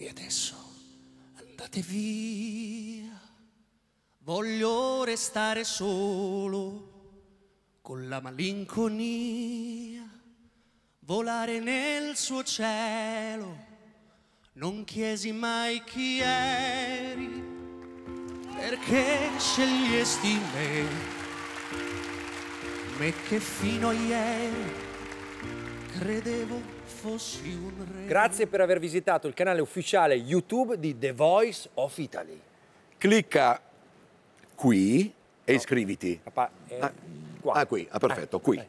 E adesso andate via. Voglio restare solo con la malinconia, volare nel suo cielo. Non chiesi mai chi eri, perché scegliesti me, me che fino a ieri credevo fossi un re. Grazie per aver visitato il canale ufficiale YouTube di The Voice of Italy. Clicca qui e iscriviti. Papà, eh, Ah, qua. ah, qui, ah, perfetto, qui. Eh.